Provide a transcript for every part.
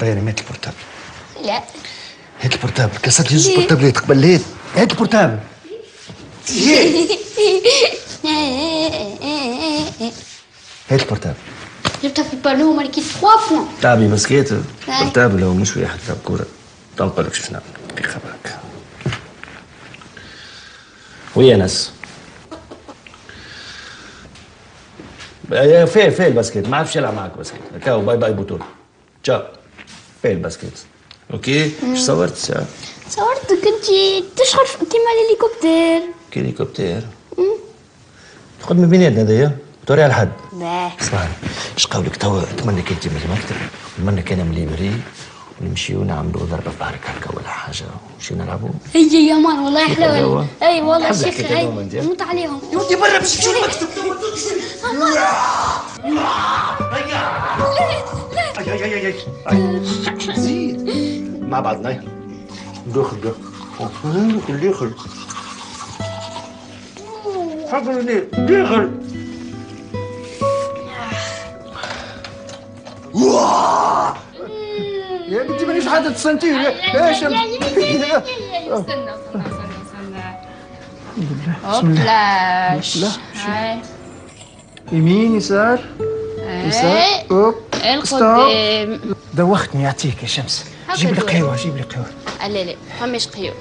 طيري مات ال portable؟ لا. هات ال portable. كسرت لي زوج بورتابلات قبل هات هات ال portable. هات ال portable. جبتها في ال panneau marqué 3 points تعبي مسكيت. أي. portable هو مش واحد تلعب كورة. تنقل لك شفنا دقيقة برك ويا ناس. يا فيه فيه الباسكيت ما عرفش يلعب معك باسكيت هكاو باي باي بطولة تشاو. فيه الباسكيت أوكي؟ إيش صورت؟ ساعة صورتك انت تشعر كيما الهليكوبتر هليكوبتر تاخذ من بيناتنا هذايا توريها لحد باه. اسمعني. إيش قولك؟ توا نتمنى انت من المكتب نتمنى كان مليبري ونمشيو نعملوا ضربه بحرك هكا ولا حاجة ونمشيو نلعبوا هي يا مان والله هو. حلوة اي والله شيخ هاي؟ نموت عليهم ودي برا باش تمشيو المكتب زيد مع بعضنا يلا. دخل دخل دخل اللي دخل يا بنتي مانيش حاطط سنتير إيش استنى استنى استنى. هاي. يمين يسار. يسار. هاي hop stop. القدام دوختني يعطيك يا شمس. جيب لي. قهوة جيب لي قهوة. لا لا فماش قيو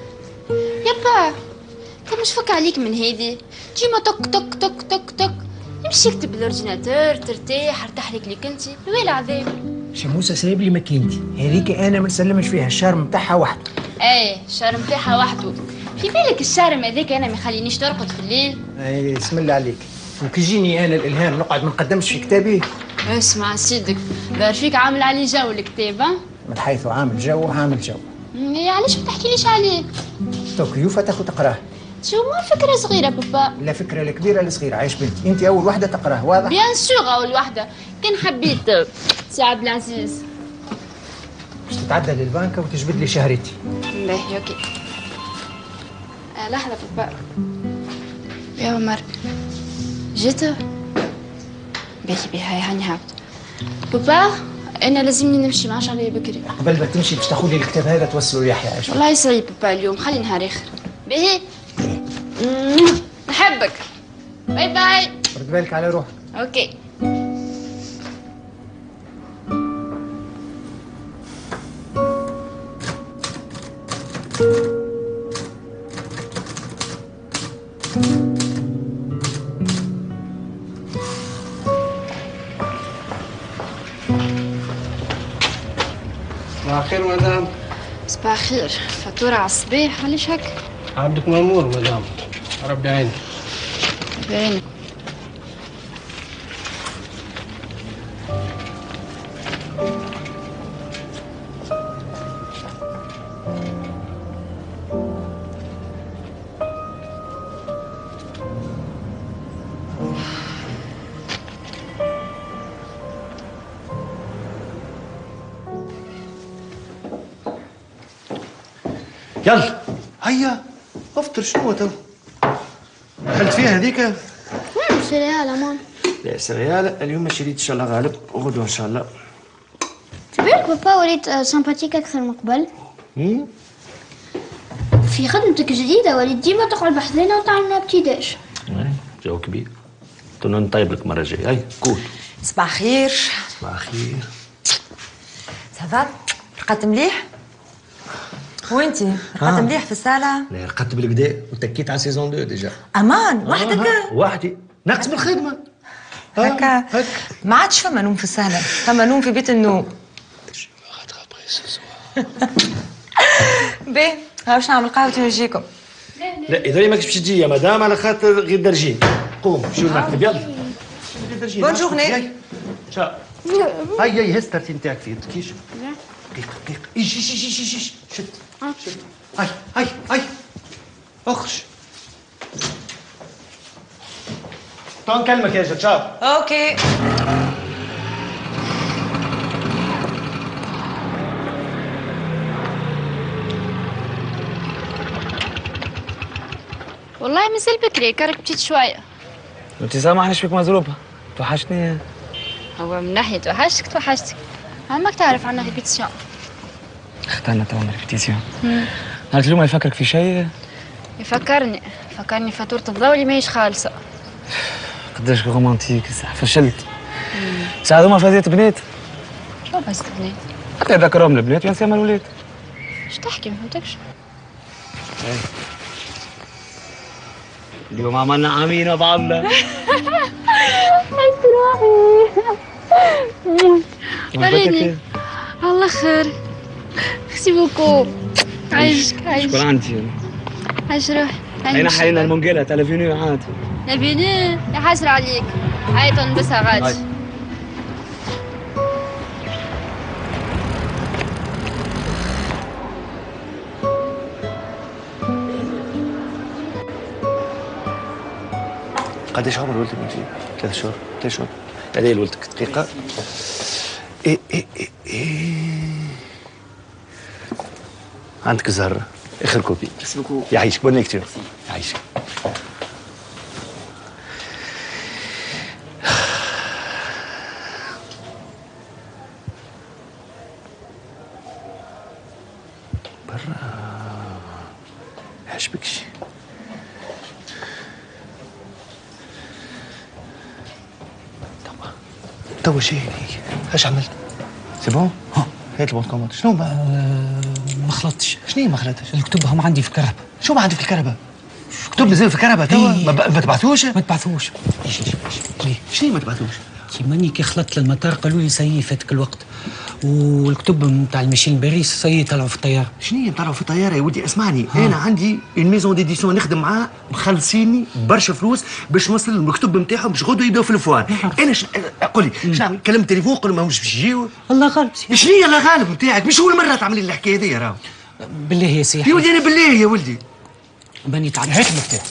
يابا انت مش فك عليك من هيدي. ديما طق طق طق طق طق امشي اكتب بال ordinateur ترتاح ارتاح لك ليك انت وين عذاب شموسه سايب لي ماكينتي. هذيك أنا ما نسلمش فيها ال charme بتاعها وحده. إيه ال charme بتاعها وحده. في بالك ال charme هذاك أنا ما يخلينيش ترقد في الليل؟ اي بسم الله عليك. وكي يجيني أنا الإلهام نقعد ما نقدمش في كتابي. اسمع سيدك دار فيك عامل عليه جو الكتاب من حيث عامل جو عامل جو. إيه، علاش ما تحكيليش عليه؟ تو كيوفا تاخذ تقراه. شو ما فكرة صغيرة بابا. لا فكرة لا كبيرة لا صغيرة. عايش بنتي أنت أول واحدة تقراه واضح؟ bien sûr أول واحدة كان حبيت سي عبد العزيز. باش تتعدى للبنكة وتجبد لي شهرتي. باهي OK. آه لحظة بابا. يا عمر. جيت؟ باهي باهي هاي هاني هابط بابا أنا لازمني نمشي ما عادش عليا بكري. قبل ما تمشي باش تاخذ لي الكتاب هذا توصلوا ليحيى عايش والله يسعي بابا اليوم. خلي نهار آخر. باهي. نحبك bye bye. رد بالك على روحك. OK. صباح الخير مدام صباح الخير. فاتورة على الصباح علاش هكا. عبدك مأمور مدام ربي يعينك باين يلا هيا افطر شنو تو حلت فيها هذيك؟ سريالة مان لا سريال اليوم شريت إن شاء الله غالب وغدوه إن شاء الله. تبارك بابا وليت آه، سمباتيك أكثر من قبل. مم؟ في خدمتك جديدة وليت ديما تقعد بحذنا وتعملنا ابتداش إيه، جو كبير. تنو نطيب لك مرة جاية. هاي كول صباح خير. صباح خير. ça va رقدت مليح؟ وانتي رقدت آه. مليح في الصالة لا رقدت بالكدا وتكيت على saison 2 déjà. أمان وحدك؟ آه، وحدي. ناقص بالخدمه آه، هكا. ما عادش فما نوم في الصالة فما نوم في بيت النوم. باهي ها باش نعمل قهوتي ونجيكم. لا إذا ماكش باش تجي يا مدام على خاطر غير درجين قوم شوف المكتب يلا. بون جورني. هاي. شا هاي هاي هز الترتيب نتاعك فيه تكيش دقيقة دقيقة إيش إيش إيش إيش إيش شد. شد هاي هاي هاي. اخرج تو نكلمك يا جد شاف. أوكي. والله مازال بكري كرك بتيت شوية. أنت سامح ليش بك مضروبه توحشتني. هو من ناحية توحشتك توحشتك. عمك تعرف عنا répétition اخترنا تو répétition نهار اليوم يفكرك في شيء؟ يفكرني. فكرني فاتورة الضوء اللي ماهيش خالصة. قداش romantique صح فشلت. ساعة هذوما فازيت بنات. شو بس بنات؟ حتى يذكرهم البنات وينسيهم الولاد إيش تحكي ما فهمتكش. اليوم عملنا عمينا بعضنا. فريني الله خير. ميرسي بوكو. عايشك عايش. شكون عندي عايش روحي أين حالنا المونجيلا؟ تاع لافينيو عاد. يا حسرة عليك. عيطوا نلبسها غادي. قداش عمر ولدك بنتي؟ ثلاث شهور ثلاث شهور. هذه ولدك. دقيقة. إيه إيه إيه إيه. عندك الزهرة آخر copie. يعيشك bonne lecture يعيشك برا. عجبك شي. توا. توا شي إيش عملت؟ c'est bon؟ ها هات ال bon commande شنو ما ما خلطتش. شنو ما خلطتش؟ الكتب هم عندي في الكرهبة. شو ما عندك في الكرهبة؟ كتب مازال في الكرهبة توا إيه. ما, ب- ما تبعثوش؟ ما تبعثوش. إيش إيش إيش؟ شنو ما تبعثوش؟ كي ماني كي خلطت للمطار قالوا لي سي فاتك الوقت. والكتب نتاع المشين باريس سي طلعوا في الطيارة. شنو هي طلعوا في طياره يا ولدي اسمعني. أنا عندي ال maison d'édition نخدم معاه مخلصيني برشا فلوس باش نوصل المكتوب نتاعهم باش غدوه يبداو في الفوان. أنا ش... قول لي شنو نعمل كلمت التليفون قول ماهوش باش يجيو الله غالب سي شنو هي الله غالب نتاعك مش أول مرة تعمل لي الحكاية هذيا راهو. بالله يا سياحي. يا ولدي أنا بالله يا ولدي. ماني تعبت هيك المفتاح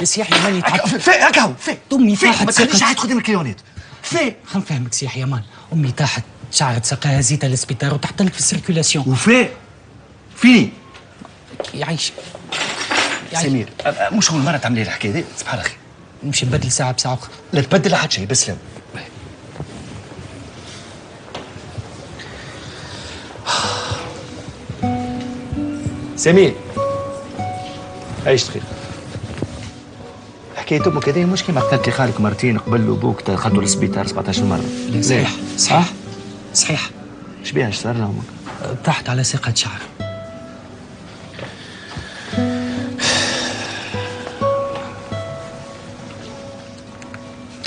يا سياحي ماني تعبت في هكا هو في أمي في ما تخليش سكت. قاعد قدام الكليونات في خل نفهمك سياحي يا مان. أمي طاحت شعرت ساقها زيتها للسبيطار وتحتلك في السيركيولاسيون. وفي فيني؟ يعيش. سمير مش أول مرة تعمل لي الحكاية دي. سبحان الله نمشي نبدل ساعة بساعة أخرى. لا تبدل لحد شيء بسلم سمير. عيش خير حكاية أمك هذه مش كيما قتلتي خالك مرتين قبل وبوك دخلتوا للسبيطار 17 مرة. لا صحيح. صحيح صحيح. إيش بيها؟ إيش صار لها أمك؟ طاحت على ساقة شعر.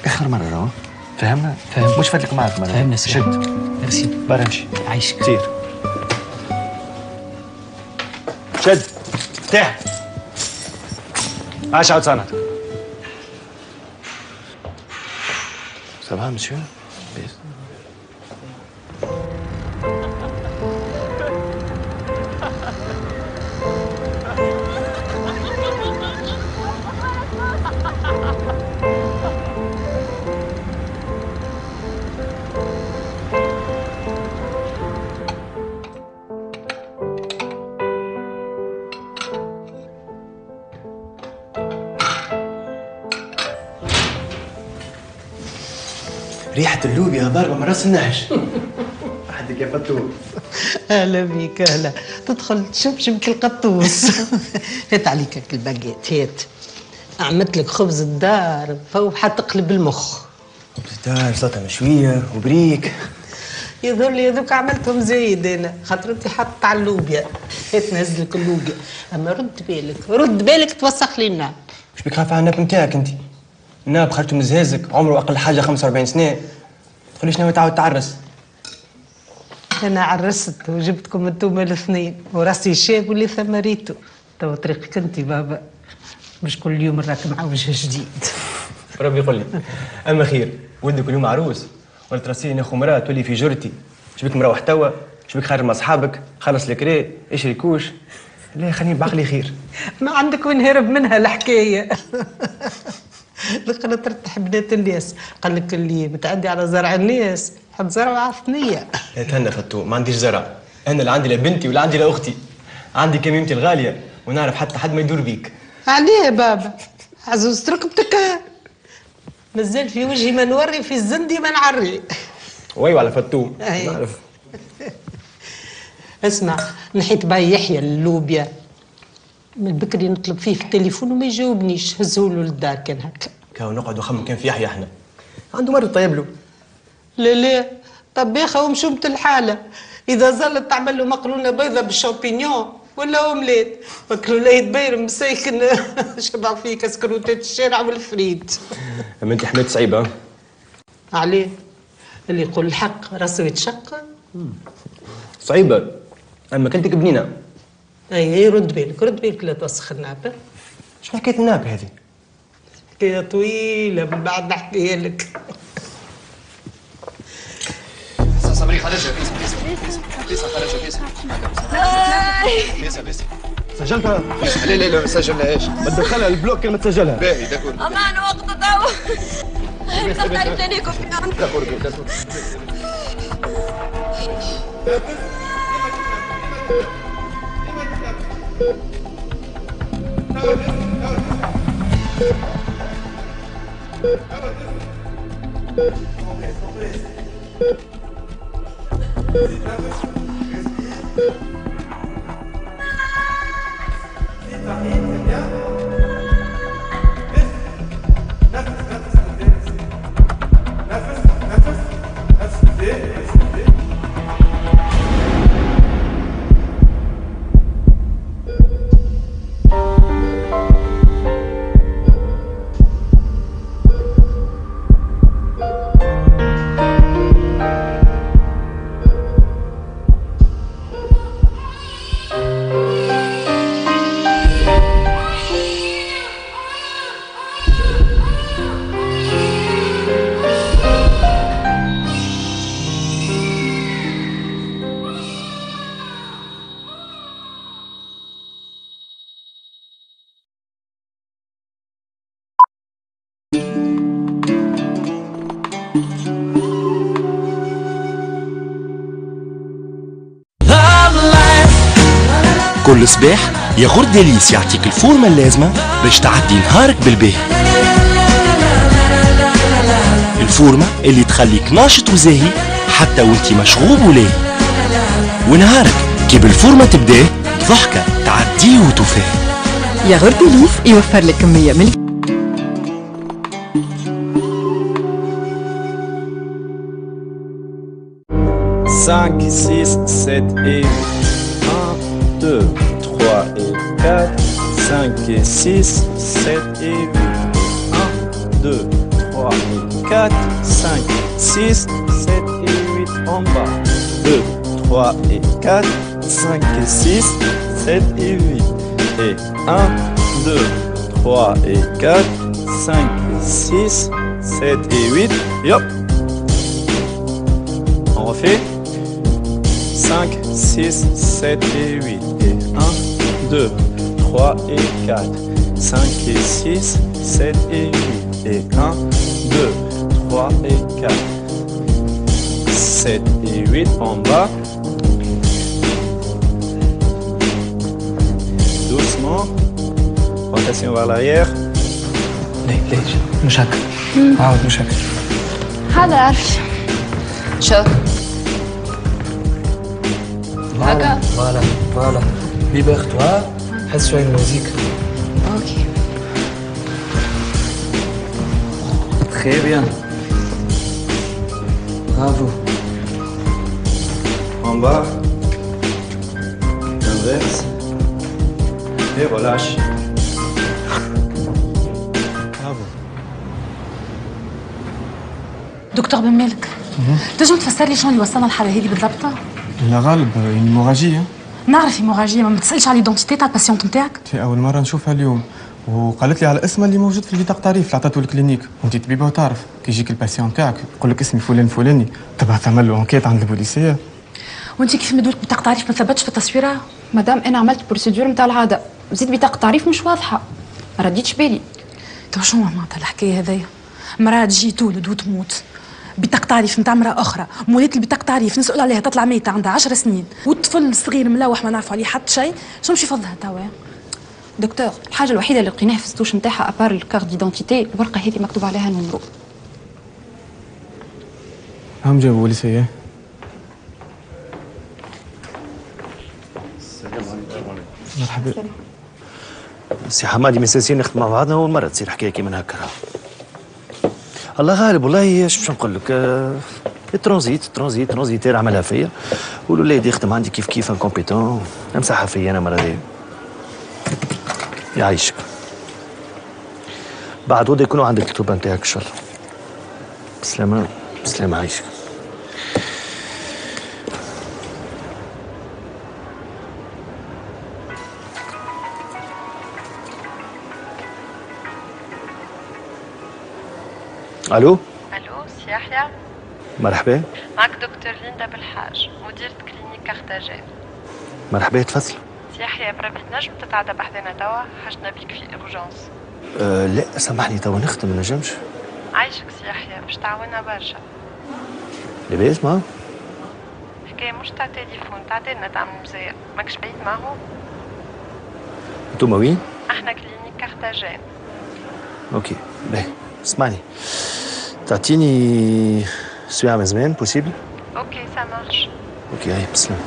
آخر مرة راهو فهمنا؟ فهمت. مش فاتلك معك مرة. فهمنا سيدي. شد ميرسي. برا امشي. عايشك. سير شد. افتح عاود صنعتك صباح مسيو ريحة اللوبيا ضاربة من راس النهج عندك يا فتوح هلا بيك هلا تدخل تشمشم كالقطوس هات عليك هاك الباجيت هات. عملت لك خبز الدار فهو حتقلب المخ. دار سلطة مشوية وبريك. يظهر لي هذوك عملتهم زايد أنا. خاطر أنت حاطط على اللوبيا هات نهز لك اللوبيا أما رد بالك رد بالك توسخ لي النار مش بك خايف على الناب نتاعك أنت. الناب خرجته من زهازك عمره أقل حاجة 45 سنة. تقوليش ناوي تعاود تعرس؟ أنا عرست وجبتكم أنتم الاثنين وراسي شاب واللي ثمريته تو طريقك أنت بابا. مش كل يوم راك مع وجه جديد. ربي يقول لي. أما خير ودك اليوم عروس ولا ترسيني اخو مراه تولي في جرتي شبيك مروح توا؟ شبيك خارج مع أصحابك؟ خلص الكري اشري كوش لا خليني بعقلي خير. ما عندك وين هرب منها الحكاية. لقنا ترتاح بنات الناس. قال لك اللي متعدي على زرع الناس حط زرع لا تهنى فتو ما عنديش زرع. أنا لا عندي لا بنتي ولا عندي لا أختي. عندي كميمتي الغالية ونعرف حتى حد ما يدور بيك. عليه يا بابا. عزوز ركبتك مازال في وجهي ما نوري في الزندي ما نعري. ويو على فتو. أي. نعرف. اسمع نحيت باي يحيى اللوبيا. من بكري نطلب فيه في التليفون وما يجاوبنيش. هزولو للدار كان هكا. كاو نقعد وخمم كان في يحيى إحنا عنده مرة طيب له لا لا. طبيخة ومشومة الحالة. إذا ظلت تعمل له مقرونة بيضة بال champignons ولا أومليت. فكروا لا يتبير مسيكن شبع فيه كسكروتات الشارع والفريد. أما أنت حميد صعيبة ها؟ عليه. اللي يقول الحق راسه يتشق صعيبة أما كنتك بنينة. أي رد بالك رد بالك لا توسخ النابة شنو حكاية الناب هذه؟ حكاية طويلة من بعد نحكيها لك. صبري خرجها بيسا بيسا بيسا خرجها بيسا بيسا بيسا سجلتها؟ لا لا لا ما سجلناهاش تدخلها البلوك كلمة تسجلها. باهي داكور أمان وقت في عمري داكور داكور Tá bem, entendeu? كل صباح yaourt Délice يعطيك ال forme اللازمة باش تعدي نهارك بالباهي. ال forme اللي تخليك ناشط وزاهي حتى وانت مشغوب ولاهي. ونهارك كي بال forme تبداه ضحكة تعديه وتفاه ياغورت ليف يوفر لك كمية من 5, 6, 7 et 5 et 6, 7 et 8. 1, 2, 3 et 4, 5, 6, 7 et 8 en bas. 2, 3 et 4, 5 et 6, 7 et 8. Et 1, 2, 3 et 4, 5 et 6, 7 et 8. Yop On refait 5, 6, 7 et 8. Et 1, 2, 3 et 4. 5 et 6, 7 et 8. Et 1, 2, 3 et 4. 7 et 8 en bas. Doucement. Rotation vers l'arrière. ليه ليش مش هكا عاود مش هكا هذا عارف شوف هكا voilà voilà libère-toi حس شوية ال musique OK Très bien. Bravo. En bas. Inverse. Et relâche. Bravo. docteur بن مالك تنجم تفسر لي شنو اللي وصلنا الحاله هذه بالضبط لا غالب hémorragie نعرف hémorragie ما تسالش على l'identité تاع ال patiente نتاعك في أول مرة نشوفها اليوم. وقالت لي على اسمها اللي موجود في البطاقة تعريف اللي عطاته ال clinique. وانت طبيبة وتعرف. كي يجيك ال patient تاعك يقول لك اسمي فلان فلاني. تبع تعمل له enquête عند البوليسية؟ وانت كيف مدولك بطاقة تعريف ما ثبتش في التصويرة؟ مدام أنا عملت procédure نتاع العادة. وزيد بطاقة تعريف مش واضحة. ما رديتش بالي. تو شنو معناتها الحكاية هذيا مراه تجي تولد وتموت بطاقة تعريف نتاع امرأة أخرى. مولات البطاقة تعريف نسأل عليها تطلع ميتة عندها عشر سنين والطفل صغير ملوح ما نعرفوا عليه حتى شيء. شنو باش يفضها توا؟ دكتور الحاجة الوحيدة اللي لقيناها في ال sac نتاعها à part ال carte d'identité الورقة هذه مكتوب عليها نمرو. هم جابوا بوليسية سي حمادي مساسين نخدم مع بعضنا اول مره تصير حكاية كيما هكا. الله غالب والله إيش باش نقول لك آه، الترانزيت الترانزيت ترانزيتير عملها فيا. والولاد يخدم عندي كيف كيف انكومبيتون امسحها فيا أنا المره يعيشك. بعد غدا يكونوا عندك الكتب نتاعك إن شاء الله. بسلامة بسلامة عايشك. Allô? Allô سي يحيى. مرحبا. معك دكتور ليندا بالحاج مديرة clinique كارتاجين مرحبا تفضل. سي يحيى بربي تنجم تتعدى بحذنا توا حاجنا بيك في urgence أه لا سامحني توا نخدم ما نجمش. عايشك سي يحيى باش تعاونا برشا. لاباس ما؟ حكاية مش تاع تليفون تاع ديرنا تعمل مزيان. ماكش بعيد معه انتوما وين؟ أحنا clinique كارتاجين OK باهي. اسمعني تعطيني ساعة من زمان possible OK ça marche OK هاي بسلام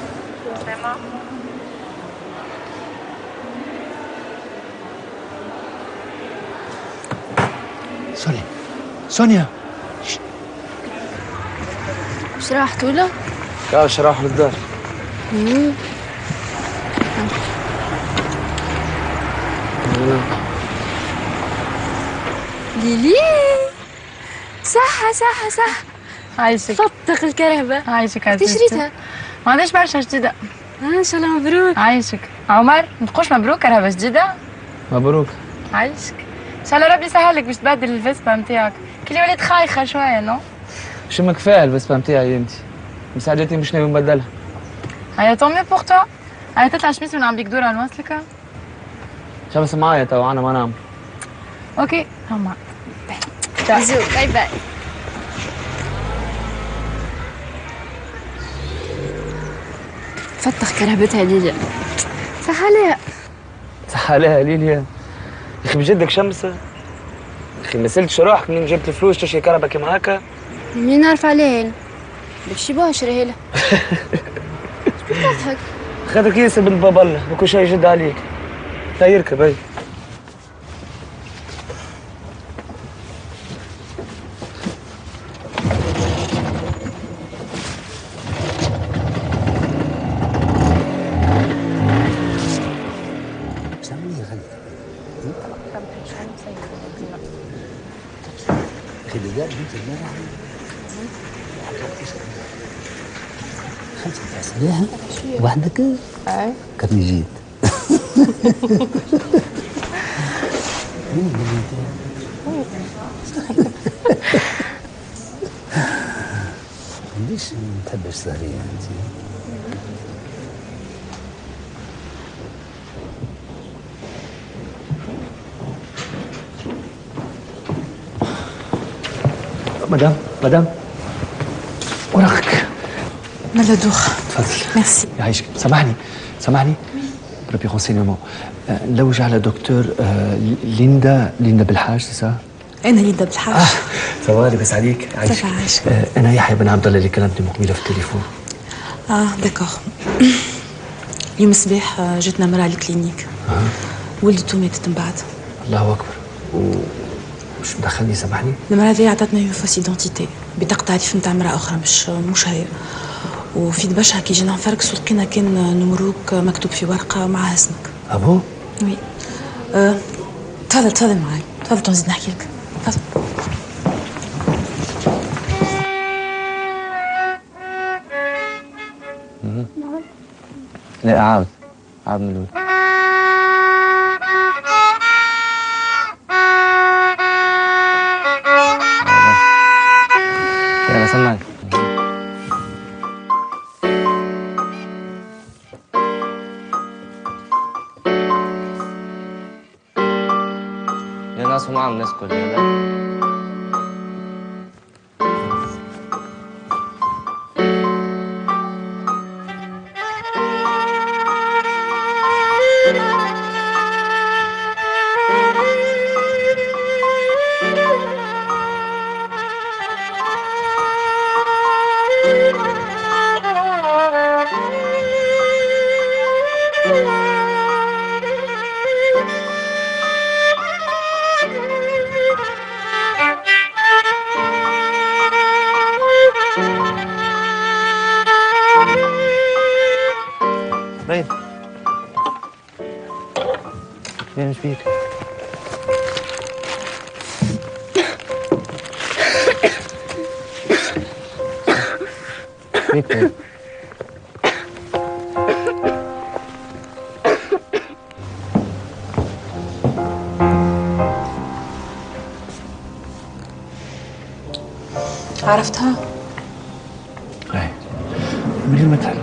سلامة سونيا سونيا مش راح تقوله؟ كاش راح للدار. مم. ليلي. صح صح صح عايشك فطق الكرهبة. عايشك انت شريتها؟ ما عنديش برشا جديدة. آه، إن شاء الله مبروك. عايشك عمر متقوش مبروك كرهبة جديدة؟ مبروك. عايشك ان شاء الله ربي يسهلك باش تبدل الفيسبا نتاعك كلي وليت خايخة شوية نو؟ شو كفاية الفسبه نتاعي انت مساعدتي مش ناوي نبدلها. هيا طومي بور توا هيا تطلع شميس من عم بيك دورة نوصلك شمس معايا تو أنا ما نام. OK. هما bye bye فتح كرهبتها ليلي صح عليها صح عليها ليليا يا أخي بجدك شمسة يا أخي ما سلتش روحك منين جبت الفلوس تشري كرهبة كيما هكا مين نعرف عليها؟ باش يبوها شريها لها تضحك خاطرك ياسر بنت باب الله وكل شيء يجد عليك لا يركب هاي سلاحة وحدك؟ كان جيت ليش ما تحبش سهرية أنت؟ madame madame. ورقك مالا دوخ تفضل ميرسي يعيشك سامحني. سامحني. بربي renseignement نلوج على دكتور آه، ليندا ليندا بالحاج سا؟ أنا ليدا بالحاج؟ سوا لاباس عليك. عايشك. آه، أنا يحيى بن عبد الله اللي كلمتني من قبيله في التليفون. آه d'accord. اليوم الصباح آه، جاتنا مرأة ال clinique. ولدت وماتت من بعد. الله أكبر. و مش مدخلني سامحني. المرأة هذه عطاتنا fausse identité بطاقة تعريف نتاع مرأة أخرى مش مش هي. وفي دبشها كي جينا نفركسوا لقينا كان نمروك مكتوب في ورقة معها اسمك. أبو؟ oui. آه، تفضل تفضل معي تفضل تو نزيد نحكي لك. تفضل. لا عاود. عاود من الأول. 可怜。عرفتها؟ من غير ما تحل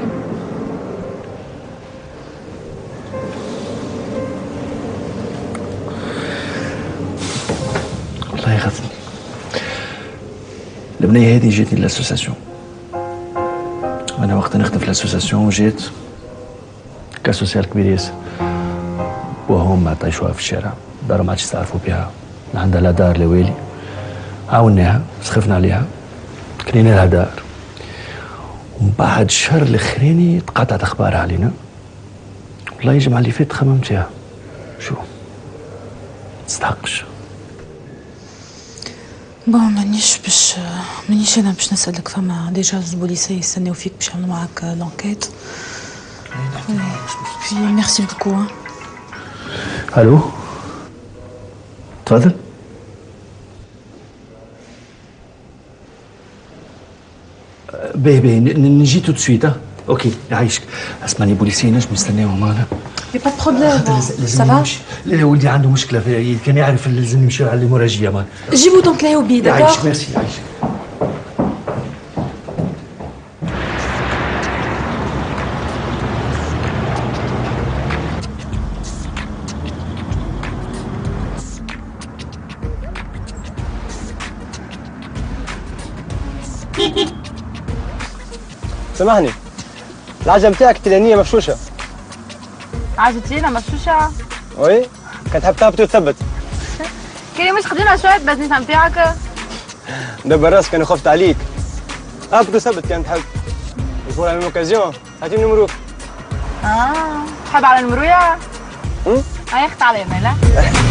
والله البنية هذه جاتني لل association أنا وقت نخدم في ال association جيت cas social كبير ياسر وهم طيشوها في الشارع دار ما عادش يستعرفوا بها عندها لا دار لا والي. عاوناها سخفنا عليها. كرينا لها دار. ومن بعد الشهر الاخراني تقاطعت أخبارها علينا. والله الجمعة اللي فات خممت فيها. شو؟ تستحقش. bon مانيش باش مانيش أنا باش نسألك فما déjà البوليسيه يستناو فيك باش يعملوا معاك l'enquête merci beaucoup ألو؟ تفضل. باهي باهي نجي تو سويت أوكي يعيشك. أسمعني بوليسي نجم يستناو معنا يا با بروبليم سافا لا ولدي عنده مشكلة في كان يعرف لازم نمشي على الهيموراجيه مان جيبوا دونك لا بي يعيشك ميرسي يعيشك سامحني العجلة بتاعك التلانية مفشوشة. عجبتينا مشوشة وي كان تحب تهبط وتثبت كي مش خدينا شوية بزنيسة متاعك دبر راسك أنا خفت عليك. هبط وثبت كان تحب يكون على اوكازيون هاتي نمروك آه. تحب على المروية هم؟ هاي اخت علينا لا.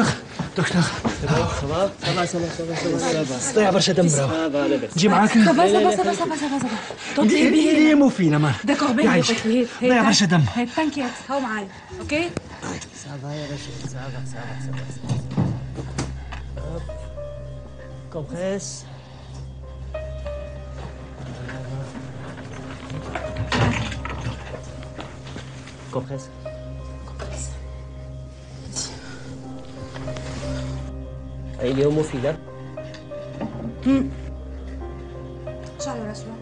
دكتور دكتور صباح صباح صباح صباح صباح برشا دم نجي معاك سافا سافا سافا سافا سافا سافا دونك لا بي اللي مو فينا مان داكور باهي يعيشك. ضيع برشا دم هاي تانكيت هاو معايا أوكي صباح يا باشا صباح صباح صباح كومبريس كومبريس اي اليوم مفيدة شعر راسنا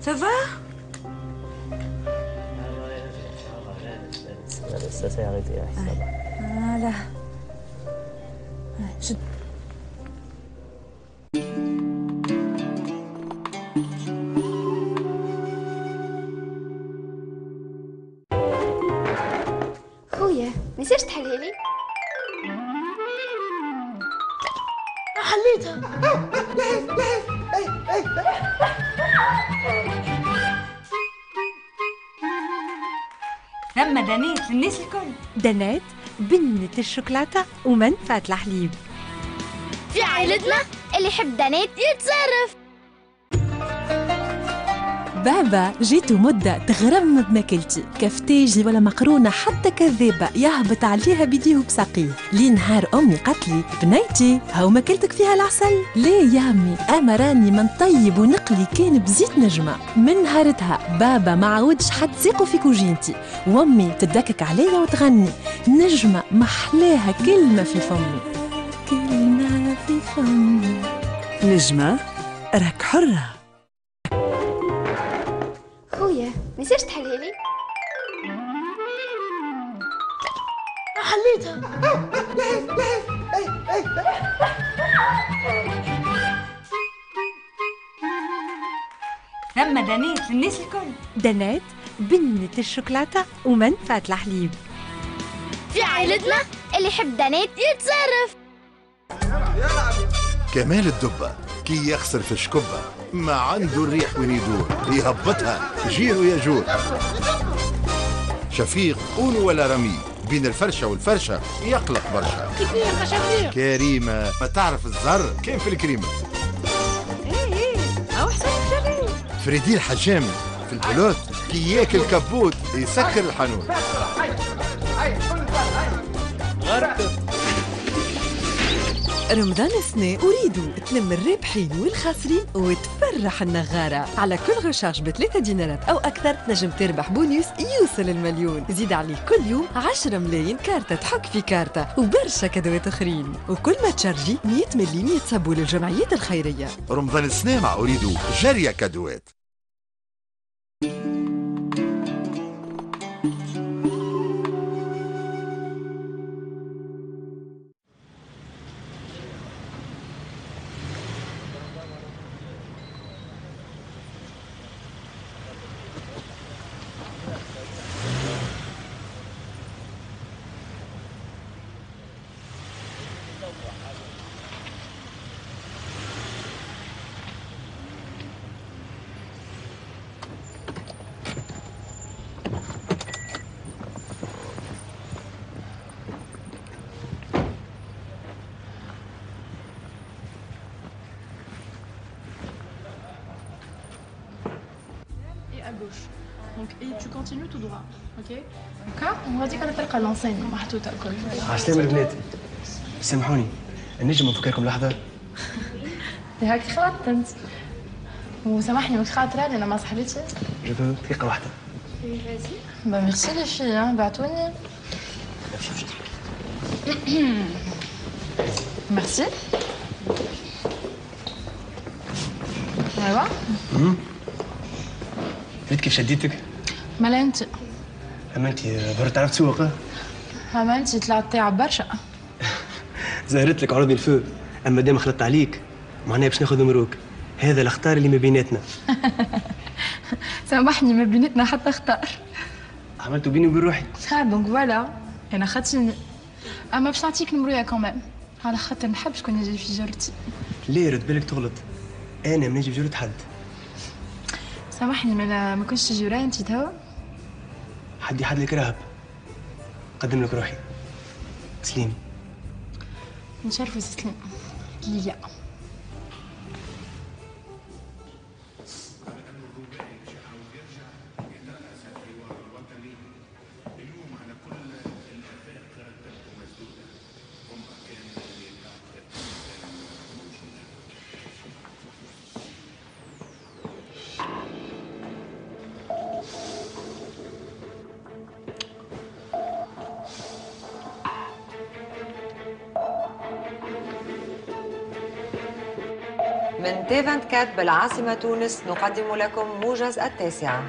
سافا لسه ساعتي يا صباح لا شد ثم دانات للناس الكل. دانات بنة الشوكولاتة ومنفعة الحليب. في عائلتنا اللي يحب دانات يتصرف. بابا جيتو مدة تغرم بماكلتي كفتاجي ولا مقرونة حتى كذابة يهبط عليها بيديه بساقيه. لي نهار أمي قتلي بنيتي هاو ماكلتك فيها العسل؟ ليه يا أمي أما راني من طيب ونقلي كان بزيت نجمة. من نهارتها بابا ما عودش حد سيقو في كوجينتي. وأمي تدكك عليا وتغني. نجمة محلاها كلمة في فمي. كلمة في فمي. نجمة؟ راك حرة. خويا. يصيرش تحلها لي حليتها. ثم دانيت للناس الكل. دانيت بنة الشوكولاتة ومنفعة الحليب. في عائلتنا اللي يحب دانيت يتصرف. كمال الدبة. كي يخسر في الشكبة ما عنده الريح وين يدور يهبطها جيرو يا جور شفيق قولوا ولا رمي بين الفرشة والفرشة يقلق برشا كيف شفيق كريمة ما تعرف الزهر كيف في الكريمة إيه إيه أو فريدي الحجامي في البلوت كي ياكل كبوت يسكر الحانوت رمضان السنة أريد تلم الرابحين والخاسرين وتفرح النغارة. على كل غشاش بثلاثة دينارات أو أكثر نجم تربح بونيوس يوصل المليون. زيد عليه كل يوم 10 ملايين كارتة تحك في كارتة وبرشا كادوات أخرين. وكل ما تشارجي 100 مليم يتصبوا للجمعيات الخيرية. رمضان السنة مع أريدو جارية كادوات gauche. Donc, et tu continues tout droit, ok هكا وغاديك أنا تلقى l'enseigne محطوطه الكل عسلامة البنات سامحوني. نجم نفكركم لحظة. هاك خلطت أنت. وسامحني مش خاطره أنا ما صاحبتي je vous دقيقة واحدة. با ميرسي لي في بعتوني. ميرسي ايوا شديتك مالا انت أما انت برا تعرف تسوق؟ اما أنت طلعت تاعب برشا زهرت لك عرضي الفو أما دام خلطت عليك. معناها باش ناخذ مروك. هذا الاختار اللي ما بيناتنا. سامحني ما بيناتنا حتى اختار عملته بيني وبين روحي. ها دونك فوالا أنا خدتني أما باش نعطيك نمرويا كمان على خاطر نحب شكون يجي في جرتي. ليه رد بالك تغلط. أنا ما نجي بجرة حد. سامحني ما ما كنتش تجي ورايا انت توا؟ حد حد لك راهب قدم لك روحي. سليم نشرفوا سليم ليا 24 بالعاصمة تونس نقدم لكم موجز التاسعة.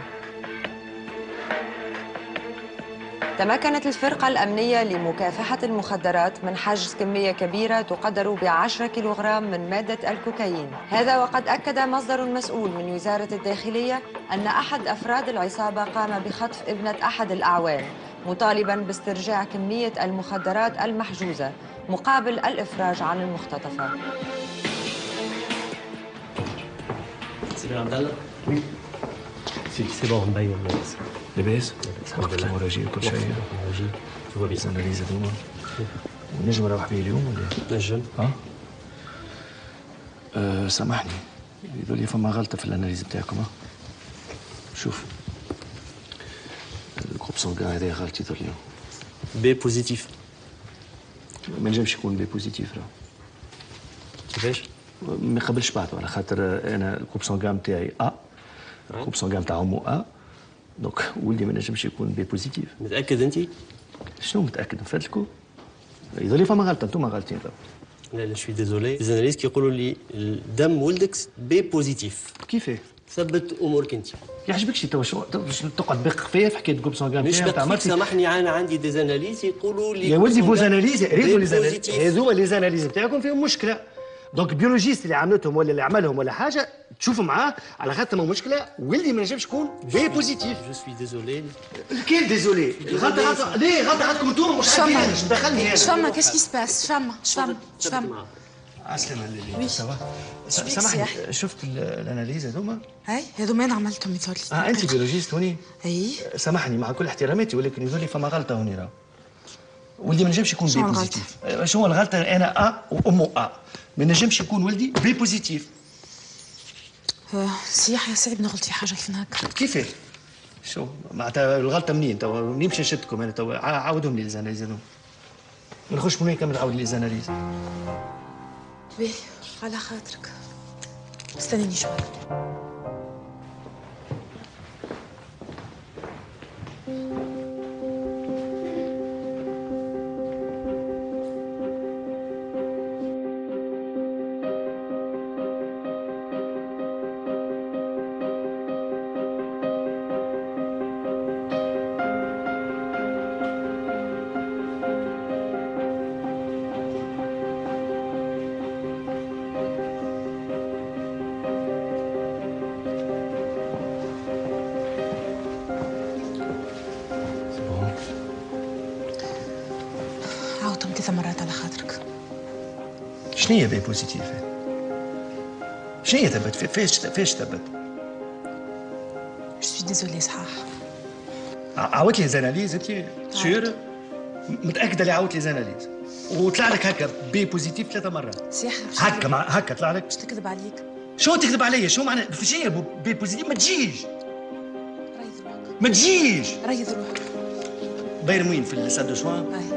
تمكنت الفرقة الأمنية لمكافحة المخدرات من حجز كمية كبيرة تقدر ب 10 كيلوغرام من مادة الكوكايين. هذا وقد أكد مصدر مسؤول من وزارة الداخلية أن أحد أفراد العصابة قام بخطف ابنة أحد الأعوان مطالبا باسترجاع كمية المخدرات المحجوزة مقابل الإفراج عن المختطفة سي عبد الله. oui سي سي bon مبين لاباس؟ الحمد لله وراجي وكل شيء. راجي tout bien ال analyses هذوما ونجم نروح به اليوم ولا؟ نجم. ها؟ أه؟ سامحني. يقول لي فما غلطة في ال analyses بتاعكم ها؟ شوف. ال groupe sanguin هذا غلطي اليوم B positif ما نجمش يكون B positif راه كيفاش؟ ما يقبلش بعضه على خاطر أنا ال groupe sanguin نتاعي A ال groupe sanguin نتاع امو A donc ولدي ما نجمش يكون B positif. متأكد انت؟ شنو متأكد؟ نفدلكوا يظل لي فما غلطة أنتم غالطين لا. لا je suis désolé. les analyses يقولوا لي الدم ولدك B positif. كيفاه؟ ثبت أمورك انت يعجبكش تو شو تو باش تقعد بق فيا في حكايه جروب سونغان مش فيك سامحني أنا عندي دي زاناليز يقولوا لي يا ولدي فوز اناليز ريزو لي بوزيتيف. هذوما لي زاناليز نتاعكم فيهم مشكلة. دونك بيولوجيست اللي عملتهم ولا اللي عملهم ولا حاجة تشوفوا معاه على خاطر ما مشكله ولدي ما نجمش يكون بي بوزيتيف جو سوي ديزولي كيف ديزولي غلطه غلطه ليه غلطه عندكم أنتم مش عارفين أنا مش مدخلني أنا شفما كيس كي سباس شفما شفما شفما عسلامة. ليلي سوا سامحني؟ شفت ال- ال analyses هذوما هاي هذوما أنا عملتهم يظهر لي آه انت biologiste هوني اي سامحني مع كل احتراماتي ولكن يظهر لي فما غلطه هوني راه ولدي ما نجمش يكون B؟ positif. آه، شنو الغلطه أنا A وأمه A. ما نجمش يكون ولدي B positif. آه، سياح يا صعيب نغلط في حاجة كيف هكا. كيفاه؟ شو معناتها الغلطة منين؟ تو منين باش نشدكم؟ أنا تو ع- عاودهم لي les analyses هذوما نخش من وين كمل عاود لي ليزاناليز باهي على خاطرك. استنيني شوي شنو هي B positif؟ شنو هي ثبت فاش فاش ثبت je suis désolé صحاح عاودت les analyses انت sûre متأكدة اللي عاودت les analyses. وطلع لك هكا B positif ثلاثة مرات سياح هكا مع هكا طلع لك؟ باش تكذب عليك؟ شو تكذب عليا شو معنى؟ في شيء po- B positif؟ ما تجيش. ما تجيش. ريض روحك. باهي وين في ال salle de soins؟ هاي